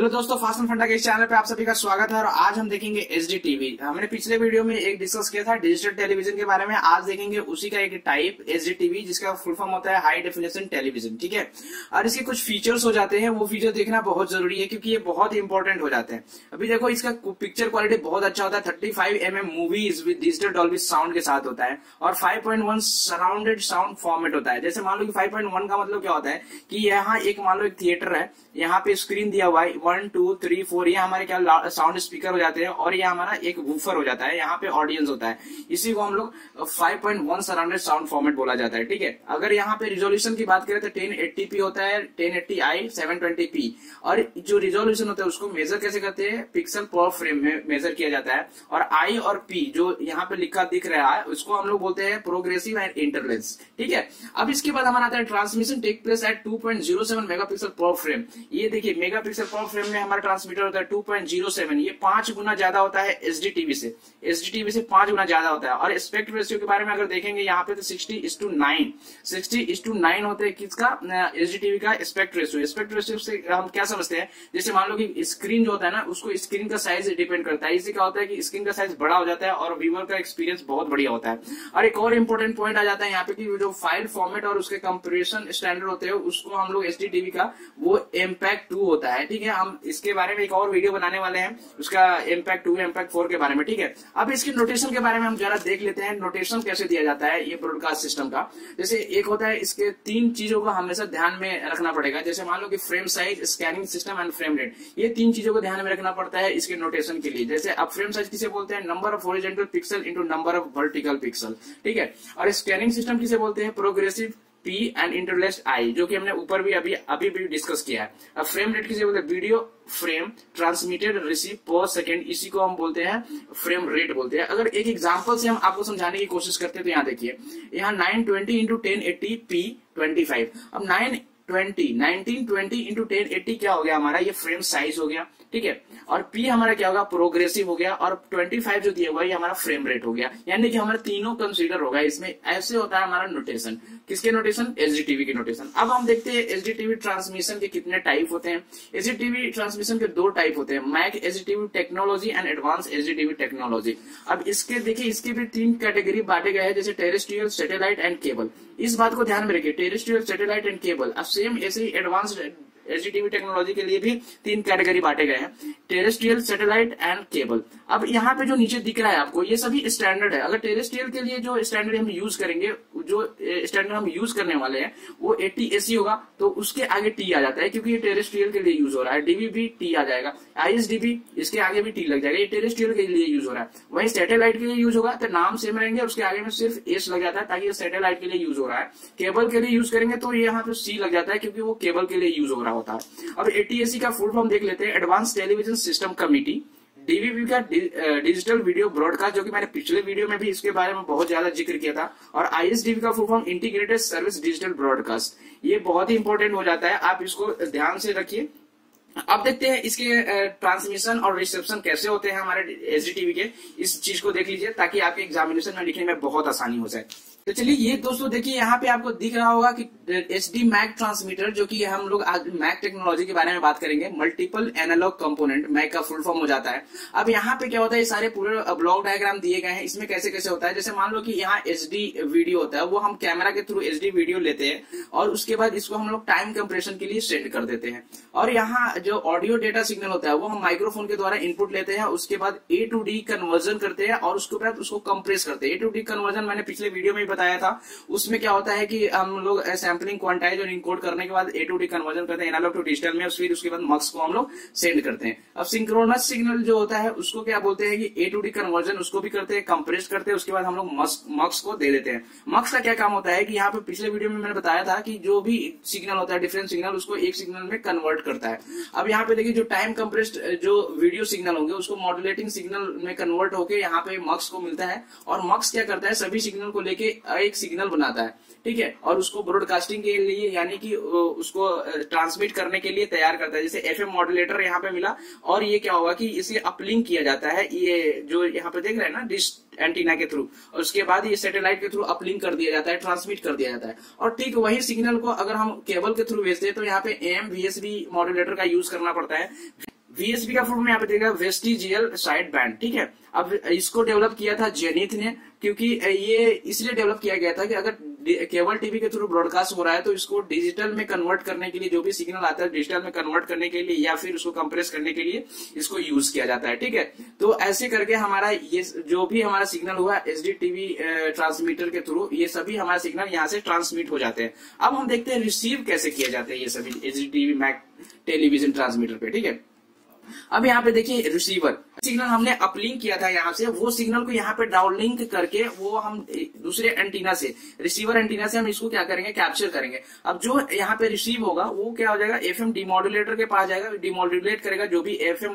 Hello दोस्तों fast and फंडा के इस चैनल पे आप सभी का स्वागत है और आज हम देखेंगे एच डी टीवी हमने पिछले वीडियो में एक डिस्कस किया था डिजिटल टेलीविज़न के बारे में। आज देखेंगे उसी का एक टाइप एच डी टीवी जिसका फुल फॉर्म होता है हाई डेफिनेशन टेलीविज़न ठीक है? और इसके कुछ फीचर्स हो जाते हैं। वो फीचर देखना बहुत ज़रूरी है, क्योंकि ये बहुत इंपॉर्टेंट हो जाते हैं। अभी देखो, इसका पिक्चर क्वालिटी बहुत अच्छा होता है। Thirty five M M movies with digital Dolby sound के साथ होता है और five point one surrounded sound format होता है। जैसे मान लो कि फाइव पॉइंट वन का मतलब क्या होता है कि यहाँ एक मान लो एक थिएटर है, यहाँ पे स्क्रीन दिया हुआ है वन टू थ्री फोर ये हमारे क्या साउंड स्पीकर हो जाते हैं और ये हमारा एक वूफर हो जाता है, यहाँ पे ऑडियंस होता है। इसी को हम लोग 5.1 सराउंडेड साउंड फॉर्मेट बोला जाता है, ठीक है? अगर यहाँ पे रिजोल्यूशन की बात करें तो 1080p होता है 1080i 720p और जो रिजोल्यूशन होता है उसको मेजर कैसे करते हैं? पिक्सल पर फ्रेम में मेजर किया जाता है। और आई और पी जो यहाँ पे लिखा दिख रहा है, उसको हम लोग बोलते हैं प्रोग्रेसिव एंड इंटरलेंस ठीक है? अब इसके बाद हमारा आता है transmission take place at 2.07 megapixel पर फ्रेम ये देखिए मेगापिक्सल पर फ्रेम में हमारा ट्रांसमीटर होता है 2.07 ये पाँच गुना ज़्यादा होता है एच टीवी से। एच टीवी से पाँच गुना ज़्यादा होता है। और स्पेक्ट रेशियो के बारे में अगर देखेंगे, यहाँ पे तो sixty is to nine sixty is to nine होते हैं किसका? एच टीवी का स्पेक्ट रेशियो स्पेक्ट रेशियो से हम क्या समझते हैं? जैसे मान लो कि स्क्रीन जो होता है ना, उसको स्क्रीन का साइज़ डिपेंड करता है। इसी क्या होता है कि स्क्रीन का साइज़ बड़ा हो जाता है और व्यूअर का एक्सपीरियंस बहुत बढ़िया होता है। और एक और इंपॉर्टेंट पॉइंट आ जाता है यहाँ पे कि जो फ़ाइल फॉर्मेट और उसके कंप्रेशन स्टैंडर्ड होते हैं, उसको हम लोग एच टीवी का वो इम्पैक्ट टू होता है। ठीक है? हम इसके बारे में एक और वीडियो बनाने वाले हैं, उसका इम्पैक्ट टू इम्पैक्ट फोर के बारे में, ठीक है? अब इसकी नोटेशन के बारे में हम जरा देख लेते हैं नोटेशन कैसे दिया जाता है ये ब्रॉडकास्ट सिस्टम का। जैसे एक होता है, इसके तीन चीज़ों को हमेशा ध्यान में रखना पड़ेगा। जैसे मान लो कि frame size scanning system and frame rate ये तीन चीज़ों को ध्यान में रखना पड़ता है इसके नोटेशन के लिए। जैसे अब फ्रेम साइज़ किसे बोलते हैं? Number of horizontal pixel into number of vertical pixel ठीक है? और स्कैनिंग सिस्टम किसे बोलते हैं? Progressive P and interlace I जो कि हमने ऊपर भी, अभी अभी भी डिस्कस किया है। अब फ्रेम रेट किसे बोलते हैं? Video frame transmitted receive per second इसी को हम बोलते हैं फ्रेम रेट बोलते हैं। अगर एक एग्जांपल से हम आपको समझाने की कोशिश करते हैं तो यहाँ देखिए। यहाँ nine twenty into ten eighty P twenty five अब nine twenty nineteen twenty into ten eighty क्या हो गया हमारा? ये फ्रेम साइज़ हो गया, ठीक है? और पी हमारा क्या होगा? प्रोग्रेसिव हो गया और 25 जो दिया हुआ ये हमारा फ्रेम रेट हो गया। यानी कि हमारा तीनों कंसीडर होगा, इसमें ऐसे होता है हमारा नोटेशन किसके नोटेशन एच की नोटेशन अब हम देखते हैं एच ट्रांसमिशन के कितने टाइप होते हैं। एच ट्रांसमिशन के दो टाइप होते हैं MAC H technology and advance H technology अब इसके, देखिए, इसके भी तीन कैटेगरी बांटे गए हैं, जैसे टेरेस्ट्रियल सेटेलाइट एंड केबल इस बात को ध्यान में रखिए टेरेस्ट्रियल सेटेलाइट एंड केबल अब सेम ऐसे ही एडवांस एच टेक्नोलॉजी के लिए भी तीन कैटेगरी बांटे गए हैं। Terrestrial satellite and cable. अब यहाँ पे जो नीचे दिख रहा है आपको, ये सभी स्टैंडर्ड है। अगर टेरेस्ट्रियल के लिए जो स्टैंडर्ड हम यूज़ करेंगे, जो स्टैंडर्ड हम यूज़ करने वाले हैं, वो एटी एसी होगा तो उसके आगे टी आ जाता है, क्योंकि ये टेरेस्ट्रियल के लिए यूज़ हो रहा है। डीबी भी टी आ जाएगा। आईएसडीबी इसके आगे भी टी लग जाएगा। ये टेरेस्ट्रियल के लिए यूज़ हो रहा है। वही सैटेलाइट के लिए यूज़ होगा तो नाम सेम रहेंगे, उसके आगे में सिर्फ़ एस लग जाता है, ताकि ये सैटेलाइट के लिए यूज़ हो रहा है। केबल के लिए यूज़ करेंगे तो यहाँ पे सी लग जाता है, क्योंकि वो केबल के लिए यूज़ हो रहा होता है। अब एटीएसी का फुल फॉर्म देख लेते हैं। Advance television system committee DVB का डिजिटल वीडियो ब्रॉडकास्ट जो कि मैंने पिछले वीडियो में भी इसके बारे में बहुत ज़्यादा ज़िक्र किया था, और आईएसडीबी का full form integrated service digital broadcast ये बहुत ही इंपॉर्टेंट हो जाता है, आप इसको ध्यान से रखिए। अब देखते हैं इसके ट्रांसमिशन और रिसेप्शन कैसे होते हैं हमारे एच के। इस चीज़ को देख लीजिए, ताकि आपके एग्जामिनेशन में लिखने में बहुत आसानी हो जाए। तो चलिए, ये दोस्तों देखिए, यहाँ पे आपको दिख रहा होगा कि एच डी मैक ट्रांसमीटर जो कि हम लोग आज मैक टेक्नोलॉजी के बारे में बात करेंगे मल्टीपल एनालॉग कंपोनेंट मैक का फुल फॉर्म हो जाता है। अब यहाँ पे क्या होता है, ये सारे पूरे ब्लॉक डायग्राम दिए गए हैं, इसमें कैसे कैसे होता है? जैसे मान लो कि यहाँ एच वीडियो होता है, वो हम कैमरा के थ्रू एचडी वीडियो लेते हैं, और उसके बाद इसको हम लोग टाइम कंप्रेशन के लिए सेंड कर देते हैं। और यहाँ जो ऑडियो डेटा सिग्नल होता है, वो हम माइक्रोफोन के द्वारा इनपुट लेते हैं, उसके बाद ए टू डी कन्वर्जन करते हैं, और उसके बाद उसको कंप्रेस करते हैं। ए टू डी कन्वर्जन मैंने पिछले वीडियो में बताया था। उसमें क्या होता है कि हम लोग सैम्पलिंग क्वांटाइज और इनकोड करने के बाद ए टू डी कन्वर्जन करते हैं एनालॉग टू डिजिटल में फिर उसके बाद मक्स को हम लोग सेंड करते हैं। अब सिंक्रोनस सिग्नल जो होता है, उसको क्या बोलते हैं कि ए टू डी कन्वर्जन उसको भी करते हैं कंप्रेस करते हैं, उसके बाद हम लोग मक्स को दे देते हैं। मक्स का क्या काम होता है कि यहाँ पे पिछले वीडियो में मैंने बताया था कि जो भी सिग्नल होता है डिफरेंट सिग्नल उसको एक सिग्नल में कन्वर्ट करता है। अब यहाँ पे देखिए, जो टाइम कंप्रेस्ड जो वीडियो सिग्नल होंगे, उसको मॉड्यूलेटिंग सिग्नल में कन्वर्ट होकर यहाँ पे मक्स को मिलता है, और मक्स क्या करता है, सभी सिग्नल को लेके एक सिग्नल बनाता है, ठीक है? और उसको ब्रॉडकास्टिंग के लिए, यानी कि उसको ट्रांसमिट करने के लिए तैयार करता है। जैसे एफ़ एम मॉड्यूलेटर यहाँ पे मिला, और ये क्या होगा कि इसे अपलिंक किया जाता है। ये जो यहाँ पे देख रहे हैं ना डिश एंटीना के थ्रू और उसके बाद ये सैटेलाइट के थ्रू अपलिंक कर दिया जाता है ट्रांसमिट कर दिया जाता है। और ठीक वही सिग्नल को अगर हम केबल के थ्रू भेजते हैं तो यहाँ पे एम वीएसबी मॉड्यूलेटर का यूज़ करना पड़ता है। वीएसबी का फुल में यहाँ पे देखा वेस्टिजियल साइड बैंड ठीक है? अब इसको डेवलप किया था जेनिथ ने, क्योंकि ये इसलिए डेवलप किया गया था कि अगर केबल टीवी के थ्रू ब्रॉडकास्ट हो रहा है तो इसको डिजिटल में कन्वर्ट करने के लिए, जो भी सिग्नल आता है डिजिटल में कन्वर्ट करने के लिए, या फिर उसको कंप्रेस करने के लिए, इसको यूज़ किया जाता है, ठीक है? तो ऐसे करके हमारा ये जो भी हमारा सिग्नल हुआ एच टीवी ट्रांसमीटर के थ्रू, ये सभी हमारा सिग्नल यहाँ से ट्रांसमिट हो जाते हैं। अब हम देखते हैं रिसीव कैसे किया जाते हैं ये सभी H TV MAC television transmitter पे, ठीक है? अब यहाँ पे देखिए रिसीवर सिग्नल हमने अपलिंक किया था यहाँ से, वो सिग्नल को यहाँ पे डाउनलिंक करके वो हम दूसरे एंटीना से रिसीवर एंटीना से हम इसको क्या करेंगे? कैप्चर करेंगे। अब जो यहाँ पे रिसीव होगा, वो क्या हो जाएगा? एफ़ एम के पास जाएगा डिमोडुलेट करेगा जो भी एफ़ एम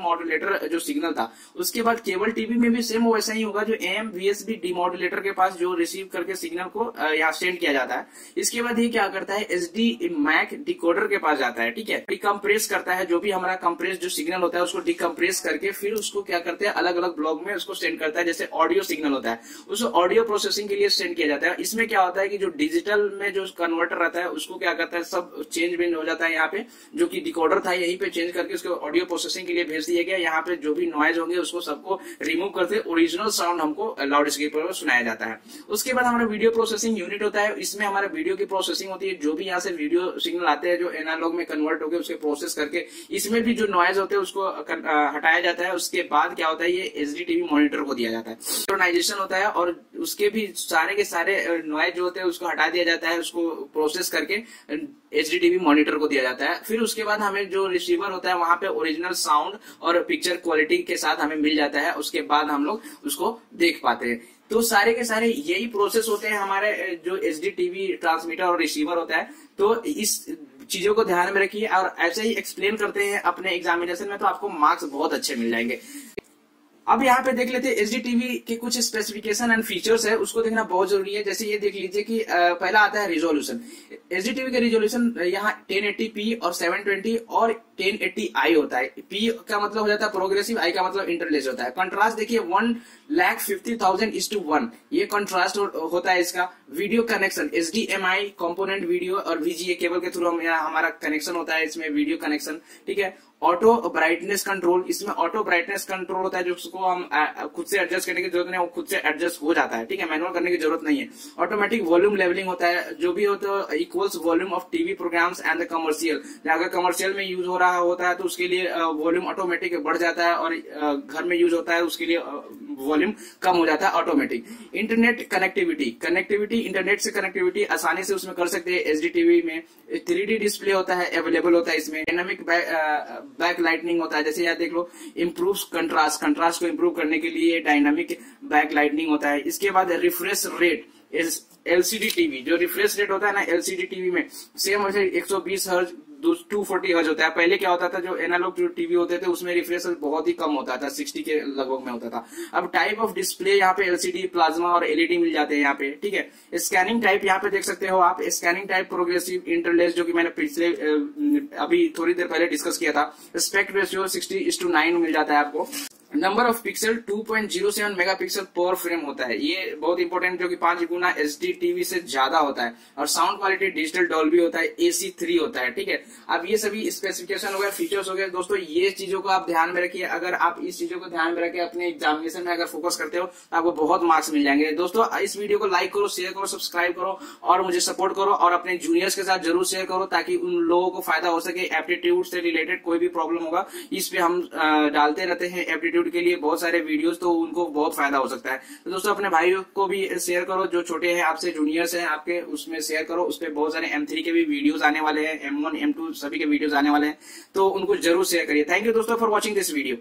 जो सिग्नल था। उसके बाद केबल टीवी में भी सेम वैसा ही होगा, जो एम वी एस बी के पास जो रिसीव करके सिग्नल को यहाँ सेंड किया जाता है। इसके बाद ये क्या करता है? एस डी मैक डिकोडर के पास जाता है, ठीक है? डिकम्प्रेस करता है जो भी हमारा कंप्रेस जो सिग्नल होता है, उसको डिकम्प्रेस करके फिर उसको क्या करते हैं? अलग अलग ब्लॉक में उसको सेंड करता है, जैसे ऑडियो सिग्नल होता है। उसको ऑडियो प्रोसेसिंग के लिए सेंड किया जाता है। इसमें क्या होता है कि जो डिजिटल में जो कन्वर्टर रहता है, उसको क्या करता है? सब चेंज वेंज हो जाता है यहाँ पे, जो कि डिकोडर था, यहीं पे चेंज करके उसको ऑडियो प्रोसेसिंग के लिए भेज दिया गया। यहाँ पे जो भी नॉइज़ होंगे, उसको सबको रिमूव करते ओरिजिनल साउंड हमको लाउड स्पीकर पर सुनाया जाता है। उसके बाद हमारा वीडियो प्रोसेसिंग यूनिट होता है। इसमें हमारे वीडियो की प्रोसेसिंग होती है। जो भी यहाँ से वीडियो सिग्नल आते हैं, जो एनालॉग में कन्वर्ट हो गए उसके प्रोसेस करके, इसमें भी जो नॉइज़ होते हैं, उसको हटाया जाता है। उसके बाद क्या होता है, ये एच टीवी मॉनिटर को दिया जाता है। सिंक्रोनाइजेशन होता है और उसके भी सारे के सारे नॉइज़ जो होते हैं, उसको हटा दिया जाता है, उसको प्रोसेस करके एच टीवी मॉनिटर को दिया जाता है। फिर उसके बाद हमें जो रिसीवर होता है, वहाँ पे ओरिजिनल साउंड और पिक्चर क्वालिटी के साथ हमें मिल जाता है। उसके बाद हम लोग उसको देख पाते हैं। तो सारे के सारे यही प्रोसेस होते हैं हमारे जो एच डी टीवी ट्रांसमीटर और रिसीवर होता है। तो इस चीज़ों को ध्यान में रखिए और ऐसे ही एक्सप्लेन करते हैं अपने एग्जामिनेशन में तो आपको मार्क्स बहुत अच्छे मिल जाएँगे। अब यहाँ पे देख लेते हैं एच के कुछ स्पेसिफिकेशन एंड फीचर्स है, उसको देखना बहुत ज़रूरी है। जैसे ये देख लीजिए कि पहला आता है रिजोल्यूशन एच डी टीवी का रिजोल्यूशन यहाँ टेन पी और सेवन और टेन एट्टी आई होता है। पी का मतलब हो जाता है प्रोग्रेसिव आई का मतलब इंटरलेस होता है। कंट्रास्ट देखिए one lakh fifty thousand is to one ये कंट्रास्ट होता है इसका। Video connection H D M I component video और वीजीए केबल के थ्रू हम हमारा कनेक्शन होता है इसमें वीडियो कनेक्शन ठीक है? ऑटो ब्राइटनेस कंट्रोल इसमें ऑटो ब्राइटनेस कंट्रोल होता है जिसको हम खुद से एडजस्ट करने की ज़रूरत नहीं है, वो खुद से एडजस्ट हो जाता है, ठीक है? मैनुअल करने की ज़रूरत नहीं है। ऑटोमेटिक वॉल्यूम लेवलिंग होता है, जो भी होता है equals volume of TV programs and the commercial अगर कमर्शियल में यूज़ हो रहा होता है तो उसके लिए वॉल्यूम ऑटोमेटिक बढ़ जाता है और घर में यूज़ होता है, उसके लिए वॉल्यूम कम हो जाता है automatic internet connectivity connectivity internet से कनेक्टिविटी आसानी से उसमें कर सकते हैं। एच में थ्री डिस्प्ले होता है अवेलेबल होता है इसमें। डायनामिक बैक लाइटनिंग होता है। जैसे यहाँ देख लो इम्प्रूव कंट्रास्ट कंट्रास्ट को इम्प्रूव करने के लिए डायनामिक बैक लाइटनिंग होता है। इसके बाद रिफ्रेश रेट एलसीडी टीवी, जो रिफ्रेश रेट होता है ना एलसीडी टीवी में सेम वैसे 120 हर्ज टू फोर्टी हर्ज होता है। पहले क्या होता था, जो एनालॉग जो टीवी होते थे, उसमें रिफ्रेश बहुत ही कम होता था सिक्सटी के लगभग में होता था। अब टाइप ऑफ़ डिस्प्ले यहाँ पे एलसीडी प्लाज्मा और एलईडी मिल जाते हैं यहाँ पे, ठीक है? स्कैनिंग टाइप यहाँ पे देख सकते हो आप। स्कैनिंग टाइप प्रोग्रेसिव इंटरलेस जो कि मैंने पिछले अभी थोड़ी देर पहले डिस्कस किया था। स्पेक्ट रेशियो सिक्सटी मिल जाता है आपको। Number of pixel 2.07 megapixel per frame होता है। ये बहुत इंपॉर्टेंट जो कि पाँच गुना एच टीवी से ज़्यादा होता है और साउंड क्वालिटी डिजिटल डॉल्बी होता है एसी थ्री होता है, ठीक है? अब ये सभी स्पेसिफिकेशन हो गए फीचर्स हो गए, दोस्तों ये चीज़ों को आप ध्यान में रखिए। अगर आप इस चीज़ों को ध्यान में रखे अपने एग्जामिनेशन में अगर फोकस करते हो तो आपको बहुत मार्क्स मिल जाएँगे। दोस्तों, इस वीडियो को लाइक करो शेयर करो सब्सक्राइब करो और मुझे सपोर्ट करो और अपने जूनियर्स के साथ ज़रूर शेयर करो ताकि उन लोगों को फ़ायदा हो सके। एप्टीट्यूड से रिलेटेड कोई भी प्रॉब्लम होगा, इस पे हम डालते रहते हैं एप्टीट्यूड के लिए बहुत सारे वीडियोस तो उनको बहुत फ़ायदा हो सकता है। तो दोस्तों, अपने भाई को भी शेयर करो, जो छोटे हैं, आपसे जूनियर्स हैं, आपके उसमें शेयर करो। उस पर बहुत सारे एम के भी वीडियोज़ आने वाले हैं एम वन सभी के वीडियोज़ आने वाले हैं। तो उनको ज़रूर शेयर करिए। थैंक यू दोस्तों फॉर वॉचिंग दिस वीडियो